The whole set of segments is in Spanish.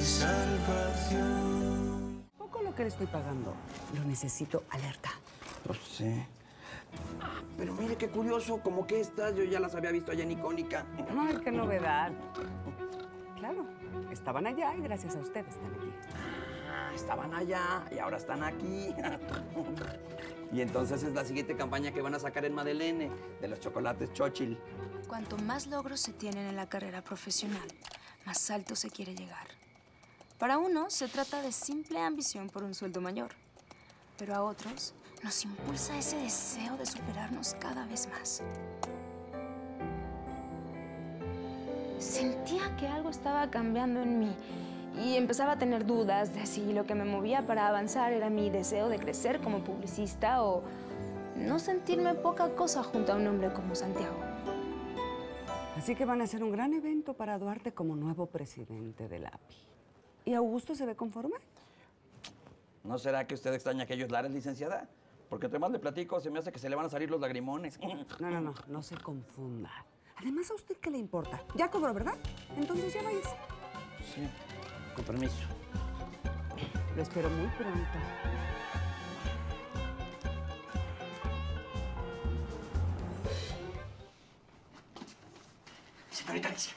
Univisión. Poco lo que le estoy pagando. Lo necesito alerta. Pues sí. Ah, Pero mire qué curioso, como que estas yo ya las había visto allá en Icónica. Ay, qué novedad. Claro, estaban allá y gracias a ustedes están aquí. Ah, estaban allá y ahora están aquí. y entonces es la siguiente campaña que van a sacar en Madelene, de los chocolates Chochil. Cuanto más logros se tienen en la carrera profesional, más alto se quiere llegar. Para unos se trata de simple ambición por un sueldo mayor, pero a otros nos impulsa ese deseo de superarnos cada vez más. Sentía que algo estaba cambiando en mí y empezaba a tener dudas de si lo que me movía para avanzar era mi deseo de crecer como publicista o no sentirme poca cosa junto a un hombre como Santiago. Así que van a hacer un gran evento para Duarte como nuevo presidente del API. ¿Y Augusto se ve conforme? ¿No será que usted extraña aquellos lares, licenciada? Porque entre más le platico, se me hace que se le van a salir los lagrimones. No, no, no, no se confunda. Además, ¿a usted qué le importa? Ya cobró, ¿verdad? Entonces ya váyase. Sí, con permiso. Lo espero muy pronto. Señorita Alicia,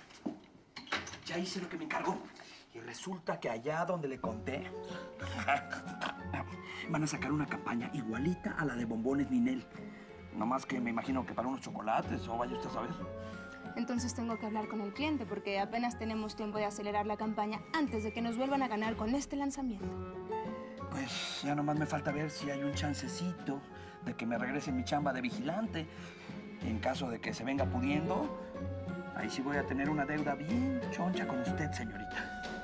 ya hice lo que me encargó. Y resulta que allá donde le conté, van a sacar una campaña igualita a la de bombones Ninel. No más que me imagino que para unos chocolates, o vaya usted a saber. Entonces tengo que hablar con el cliente porque apenas tenemos tiempo de acelerar la campaña antes de que nos vuelvan a ganar con este lanzamiento. Pues ya nomás me falta ver si hay un chancecito de que me regrese mi chamba de vigilante. Y en caso de que se venga pudiendo, ahí sí voy a tener una deuda bien choncha con usted, señorita.